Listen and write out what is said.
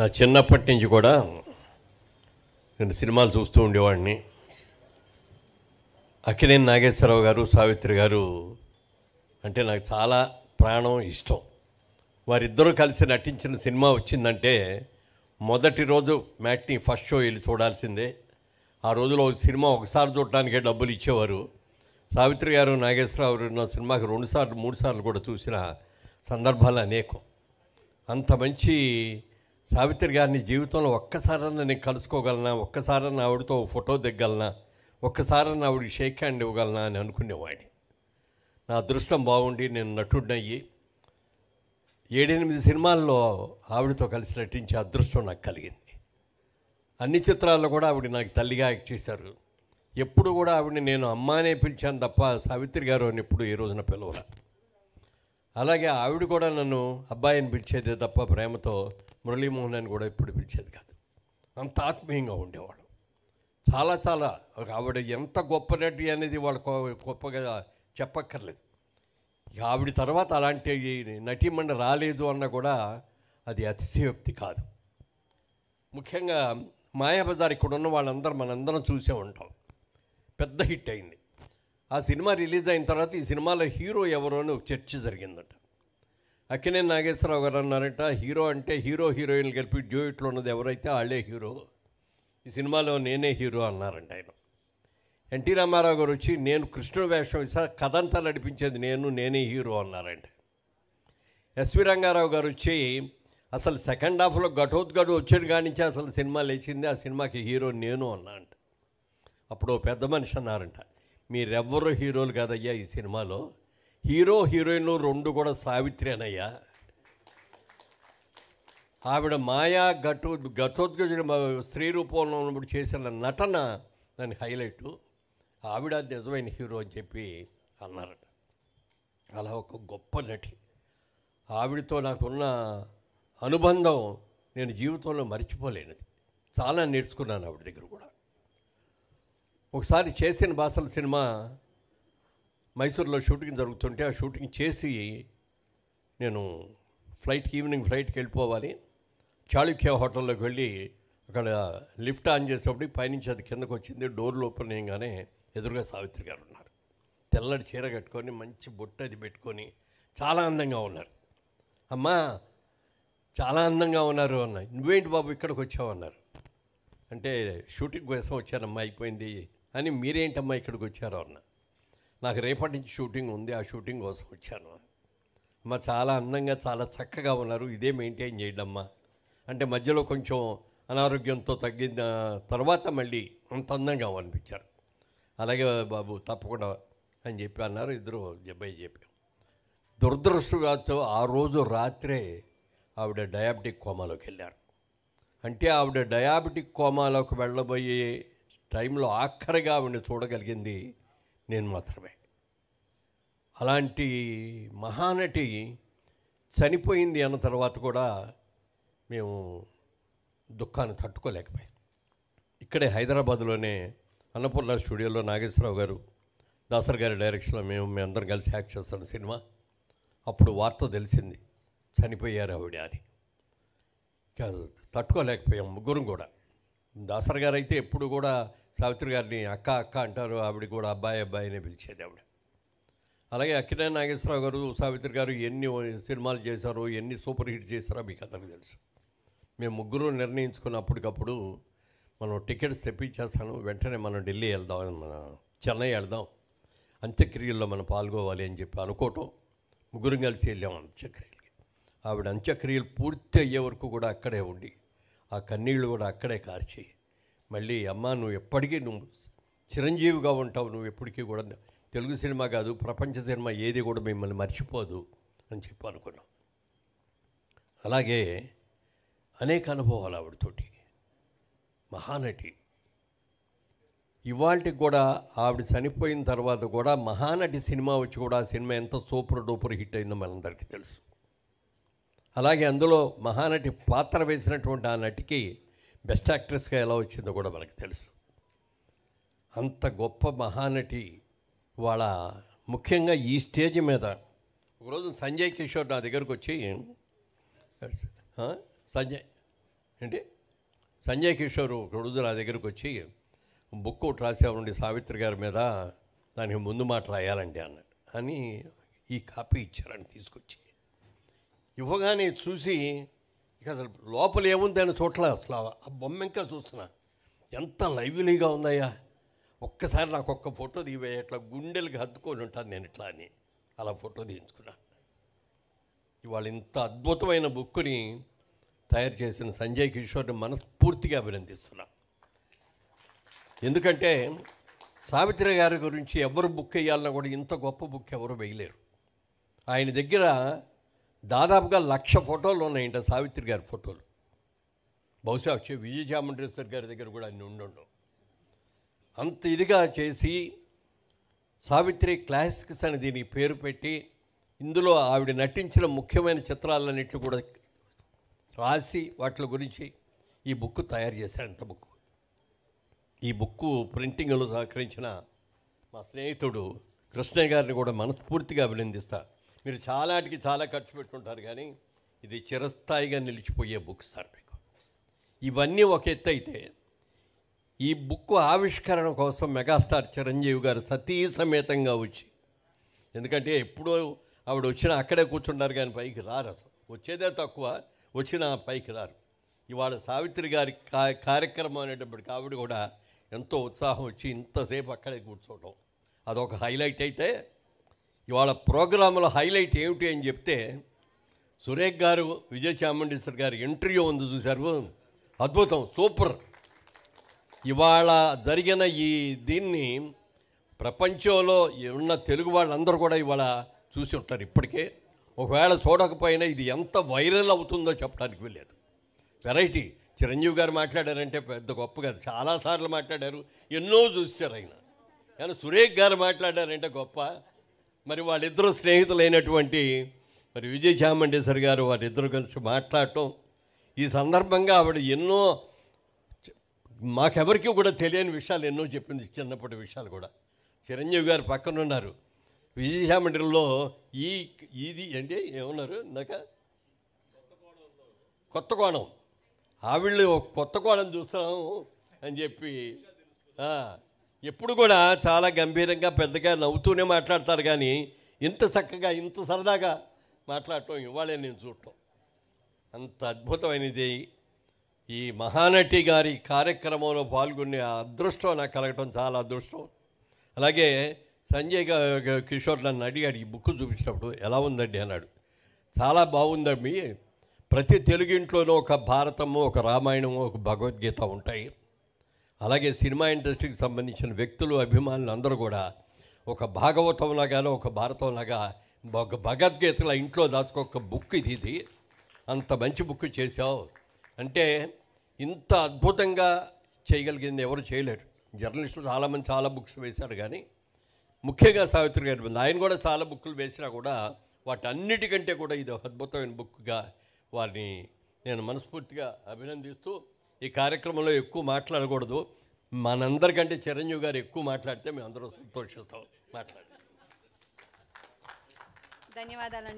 నా చిన్నప్పటి నుంచి కూడా నేను సినిమాలు చూస్తూ ఉండేవాడిని. అఖిలేని నాగేశ్వరరావు గారు సావిత్రి గారు అంటే నాకు చాలా ప్రాణం ఇష్టం. వారిద్దరూ కలిసి నటించిన సినిమా వచ్చిందంటే మొదటి రోజు మ్యాట్ని ఫస్ట్ షో వెళ్ళి చూడాల్సిందే. ఆ రోజులో ఒక సినిమా ఒకసారి చూడటానికే డబ్బులు ఇచ్చేవారు. సావిత్రి గారు నాగేశ్వరరావు గారు నా సినిమాకి రెండుసార్లు మూడు సార్లు కూడా చూసిన సందర్భాలు అనేకం. అంత మంచి సావిత్రి గారిని జీవితంలో ఒక్కసారన్నా నేను కలుసుకోగలనా? ఒక్కసారన్నా ఆవిడతో ఫోటో దిగ్గలనా? ఒక్కసారన్నా ఆవిడకి షేక్ హ్యాండ్ ఇవ్వగలనా అని అనుకునేవాడిని. నా అదృష్టం బాగుండి నేను నటుడినయ్యి. ఏడెనిమిది సినిమాల్లో ఆవిడతో కలిసి నటించే అదృష్టం నాకు కలిగింది. అన్ని చిత్రాల్లో కూడా ఆవిడ నాకు తల్లిగా యాక్ట్ చేశారు. ఎప్పుడు కూడా ఆవిడని నేను అమ్మానే పిలిచాను తప్ప సావిత్రి గారు అని ఎప్పుడు ఈ రోజున పిలవరా అలాగే ఆవిడ కూడా నన్ను అబ్బాయిని పిలిచేదే తప్ప ప్రేమతో మురళీమోహన్ అని కూడా ఎప్పుడు పిలిచేది కాదు. అంత ఆత్మీయంగా ఉండేవాడు. చాలా చాలా ఒక ఆవిడ ఎంత గొప్ప నటి అనేది వాళ్ళు గొప్పగా చెప్పక్కర్లేదు. ఇక ఆవిడ తర్వాత అలాంటి నటీమణి రాలేదు అన్న కూడా అది అతిశయోక్తి కాదు. ముఖ్యంగా మాయాబజార్ ఇక్కడ ఉన్న వాళ్ళందరూ మనందరం చూసే ఉంటాం. పెద్ద హిట్ అయింది. ఆ సినిమా రిలీజ్ అయిన తర్వాత ఈ సినిమాలో హీరో ఎవరు అని ఒక చర్చ జరిగిందట. అక్కినే నాగేశ్వరరావు గారు అన్నారట హీరో అంటే హీరో హీరోయిన్లు కలిపి డ్యూయిట్లో ఉన్నది ఎవరైతే వాళ్ళే హీరో ఈ సినిమాలో నేనే హీరో అన్నారంట ఆయన. ఎన్టీ రామారావు గారు వచ్చి నేను కృష్ణుడు వేషం ఇస్తా కథంతా నడిపించేది నేను నేనే హీరో అన్నారంట. ఎస్వి రంగారావు గారు వచ్చి అసలు సెకండ్ హాఫ్లో ఘటోద్గడు వచ్చాడు కానించి అసలు సినిమా లేచింది ఆ సినిమాకి హీరో నేను అన్నా అంట అప్పుడు పెద్ద మనిషి అన్నారంట. మీరెవ్వరూ హీరోలు కాదయ్యా ఈ సినిమాలో. హీరో హీరోయిన్లు రెండు కూడా సావిత్రి అనయ్యా ఆవిడ మాయా ఘటో ఘటోద్గజుడు స్త్రీ రూపంలో ఉన్నప్పుడు చేసిన నటన దాని హైలైట్. ఆవిడ నిజమైన హీరో అని చెప్పి అన్నారట అలా ఒక గొప్ప నటి. ఆవిడతో నాకున్న అనుబంధం నేను జీవితంలో మర్చిపోలేనిది. చాలా నేర్చుకున్నాను ఆవిడ దగ్గర కూడా. ఒకసారి చేసిన భాషల సినిమా మైసూర్లో షూటింగ్ జరుగుతుంటే ఆ షూటింగ్ చేసి నేను ఫ్లైట్కి ఈవినింగ్ ఫ్లైట్కి వెళ్ళిపోవాలి. చాళుక్య హోటల్లోకి వెళ్ళి అక్కడ లిఫ్ట్ ఆన్ చేసేటప్పుడు పైనుంచి అది కిందకు వచ్చింది. డోర్లు ఓపెన్ చేయగానే ఎదురుగా సావిత్రి గారు ఉన్నారు. తెల్లటి చీర కట్టుకొని మంచి బొట్టు అది పెట్టుకొని చాలా అందంగా ఉన్నారు. అమ్మా చాలా అందంగా ఉన్నారు అన్న నువ్వేంటి బాబు ఇక్కడికి వచ్చావు అన్నారు అంటే షూటింగ్ కోసం వచ్చానమ్మా అయిపోయింది. అని మీరేంటమ్మా ఇక్కడికి వచ్చారు అన్న? నాకు రేపటి నుంచి షూటింగ్ ఉంది ఆ షూటింగ్ కోసం వచ్చాను. అమ్మ చాలా అందంగా చాలా చక్కగా ఉన్నారు. ఇదే మెయింటైన్ చేయడమ్మా. అంటే మధ్యలో కొంచెం అనారోగ్యంతో తగ్గిన తర్వాత మళ్ళీ అంత అందంగా అనిపించారు. అలాగే బాబు తప్పకుండా అని చెప్పి అన్నారు. ఇద్దరు జబ్బాయి చెప్పాం దురదృష్టగాతో ఆ రోజు రాత్రే ఆవిడ డయాబెటిక్ కోమాలోకి వెళ్ళారు. అంటే ఆవిడ డయాబెటిక్ కోమాలోకి వెళ్ళబోయే టైంలో ఆఖరిగా ఆవిడని చూడగలిగింది నేను మాత్రమే. అలాంటి మహానటి చనిపోయింది అన్న తర్వాత కూడా మేము దుఃఖాన్ని తట్టుకోలేకపోయాం. ఇక్కడే హైదరాబాద్లోనే అన్నపూర్ణ స్టూడియోలో నాగేశ్వరరావు గారు దాసర్ గారి డైరెక్షన్లో మేము మేమందరం కలిసి యాక్ట్ చేస్తున్న సినిమా. అప్పుడు వార్త తెలిసింది చనిపోయారు ఆవిడ అని. తట్టుకోలేకపోయాం ముగ్గురం కూడా. దాసర్ గారు అయితే ఎప్పుడు కూడా సావిత్రి గారిని అక్క అక్క అంటారు. ఆవిడ కూడా అబ్బాయి అబ్బాయి అనే పిలిచేది ఆవిడ. అలాగే అక్కినే నాగేశ్వరరావు గారు సావిత్రి గారు ఎన్ని సినిమాలు చేశారో ఎన్ని సూపర్ హిట్ చేశారో మీకు అందరికీ తెలుసు. మేము ముగ్గురు నిర్ణయించుకున్న అప్పటికప్పుడు మనం టికెట్స్ తెప్పించేస్తాను. వెంటనే మనం ఢిల్లీ వెళ్దాం మన చెన్నై వెళ్దాం. అంత్యక్రియల్లో మనం పాల్గొవాలి అని చెప్పి అనుకోవటం. ముగ్గురం కలిసి వెళ్ళాం అంత్యక్రియలకి. ఆవిడ అంత్యక్రియలు పూర్తి అయ్యే వరకు కూడా అక్కడే ఉండి ఆ కన్నీళ్ళు కూడా అక్కడే కార్చేయి మళ్ళీ అమ్మ నువ్వు ఎప్పటికీ నువ్వు చిరంజీవిగా ఉంటావు నువ్వు ఎప్పటికీ కూడా తెలుగు సినిమా కాదు ప్రపంచ సినిమా ఏది కూడా మిమ్మల్ని మర్చిపోదు అని చెప్పి అనుకున్నాం. అలాగే అనేక అనుభవాలు ఆవిడతోటి. మహానటి. ఇవాళకి కూడా ఆవిడ చనిపోయిన తర్వాత కూడా మహానటి సినిమా వచ్చి కూడా ఆ సినిమా ఎంత సూపర్ డూపర్ హిట్ అయిందో మనందరికీ తెలుసు. అలాగే అందులో మహానటి పాత్ర వేసినటువంటి ఆ నటికి బెస్ట్ యాక్ట్రెస్గా ఎలా వచ్చిందో కూడా మనకు తెలుసు. అంత గొప్ప మహానటి వాళ్ళ ముఖ్యంగా ఈ స్టేజ్ మీద ఒకరోజు సంజయ్ కిషోర్ నా దగ్గరకు వచ్చి సంజయ్ ఏంటి? సంజయ్ కిషోర్ ఒక రోజు నా దగ్గరకు వచ్చి బుక్ ఒకటి రాసేవాడి సావిత్రి గారి మీద దానికి ముందు మాట రాయాలండి అన్నాడు. అని ఈ కాపీ ఇచ్చారని తీసుకొచ్చి. ఇవ్వగానే చూసి ఇక అసలు లోపల ఏముందని చూడలే అసలు ఆ బొమ్మ ఇంకా చూస్తున్నా. ఎంత లైవ్లీగా ఉందయ్యా. ఒక్కసారి నాకు ఒక్క ఫోటో తీవే ఇట్లా గుండెలకి హత్తుకొని ఉంటాను నేను ఇట్లా అని. అలా ఫోటో తీయించుకున్నా ఇవాళ ఇంత అద్భుతమైన బుక్ని తయారు చేసిన సంజయ్ కిషోర్ని మనస్ఫూర్తిగా అభినందిస్తున్నా. ఎందుకంటే సావిత్రి గారి గురించి ఎవరు బుక్ వేయాలన్నా కూడా ఇంత గొప్ప బుక్ ఎవరు వేయలేరు. ఆయన దగ్గర దాదాపుగా లక్ష ఫోటోలు ఉన్నాయంట సావిత్రి గారి ఫోటోలు. బహుశా వచ్చే విజయ చాముండేశ్వర్ గారి దగ్గర కూడా అన్ని ఉండుండవు. అంత ఇదిగా చేసి సావిత్రి క్లాసిక్స్ అని దీనికి పేరు పెట్టి ఇందులో ఆవిడ నటించిన ముఖ్యమైన చిత్రాలన్నింటినీ కూడా రాసి వాటి గురించి ఈ బుక్ తయారు చేశాడంత బుక్ ఈ బుక్ ప్రింటింగ్లో సహకరించిన మా స్నేహితుడు కృష్ణయ్య గారిని కూడా మనస్ఫూర్తిగా అభినందిస్తాను మీరు చాలాటికి చాలా ఖర్చు పెట్టుకుంటారు కానీ ఇది చిరస్థాయిగా నిలిచిపోయే బుక్ సార్ మీకు. ఇవన్నీ ఒక ఎత్తు అయితే ఈ బుక్ ఆవిష్కరణ కోసం మెగాస్టార్ చిరంజీవి గారు సతీ సమేతంగా వచ్చి ఎందుకంటే ఎప్పుడో ఆవిడ వచ్చినా అక్కడే కూర్చుంటారు కానీ పైకి రారు అసలు. వచ్చేదే తక్కువ వచ్చిన పైకి రారు. ఇవాళ సావిత్రి గారి కా కార్యక్రమం అనేటప్పటికి ఆవిడ కూడా ఎంతో ఉత్సాహం వచ్చి ఇంతసేపు అక్కడే కూర్చోవడం అదొక హైలైట్ అయితే ఇవాళ ప్రోగ్రాంలో హైలైట్ ఏమిటి అని చెప్తే సురేఖ్ గారు విజయ్ చాముండేశ్వర్ గారి ఇంటర్వ్యూ ఉంది చూశారు. అద్భుతం సూపర్. ఇవాళ జరిగిన ఈ దీన్ని ప్రపంచంలో ఉన్న తెలుగు వాళ్ళందరూ కూడా ఇవాళ చూసి ఉంటారు ఇప్పటికే. ఒకవేళ చూడకపోయినా ఇది ఎంత వైరల్ అవుతుందో చెప్పడానికి వెళ్ళలేదు వెరైటీ. చిరంజీవి గారు మాట్లాడారంటే పెద్ద గొప్ప కాదు. చాలాసార్లు మాట్లాడారు. ఎన్నో చూశారు ఆయన. కానీ సురేఖ్ గారు మాట్లాడారంటే గొప్ప. మరి వాళ్ళిద్దరూ స్నేహితులైనటువంటి మరి విజయ్ చామండేశ్వర్ గారు వారిద్దరు కలిసి మాట్లాడటం. ఈ సందర్భంగా ఆవిడ ఎన్నో మాకెవరికి కూడా తెలియని విషయాలు ఎన్నో చెప్పింది చిన్నప్పటి విషయాలు కూడా. చిరంజీవి గారు పక్కన ఉన్నారు విజయశామండ్రిలో ఈ ఇది అంటే ఏమన్నారు ఇందాక? కొత్త కోణం. ఆవిళ్ళు కొత్త కోణం చూస్తాము అని చెప్పి ఎప్పుడు కూడా చాలా గంభీరంగా పెద్దగా నవ్వుతూనే మాట్లాడతారు కానీ ఇంత చక్కగా ఇంత సరదాగా మాట్లాడటం ఇవాళే నేను చూడటం. అంత అద్భుతమైనది. ఈ మహానటి గారి కార్యక్రమంలో పాల్గొనే అదృష్టం నాకు కలగటం చాలా అదృష్టం. అలాగే సంజయ్ కిషోర్ నన్ను అడిగాడు ఈ బుక్ చూపించినప్పుడు ఎలా ఉందండి? అన్నాడు. చాలా బాగుందండి. ప్రతి తెలుగు ఇంట్లోనూ ఒక భారతము ఒక రామాయణము ఒక భగవద్గీత ఉంటాయి. అలాగే సినిమా ఇండస్ట్రీకి సంబంధించిన వ్యక్తులు అభిమానులు అందరూ కూడా ఒక భాగవతంలాగానో ఒక భారతంలాగా ఒక భగవద్గీతల ఇంట్లో దాచుకోక బుక్ ఇది ఇది. అంత మంచి బుక్ చేశావు. అంటే ఇంత అద్భుతంగా చేయగలిగింది ఎవరు చేయలేరు. జర్నలిస్టులు చాలామంది చాలా బుక్స్ వేశారు కానీ ముఖ్యంగా సావిత్రి గారి ఆయన కూడా చాలా బుక్కులు వేసినా కూడా వాటన్నిటికంటే కూడా ఇది ఒక అద్భుతమైన బుక్గా వారిని నేను మనస్ఫూర్తిగా అభినందిస్తూ ఈ కార్యక్రమంలో ఎక్కువ మాట్లాడకూడదు. మనందరికంటే చిరంజీవి గారు ఎక్కువ మాట్లాడితే మేము అందరూ సంతోషిస్తాం. మాట్లాడండి ధన్యవాదాలండి.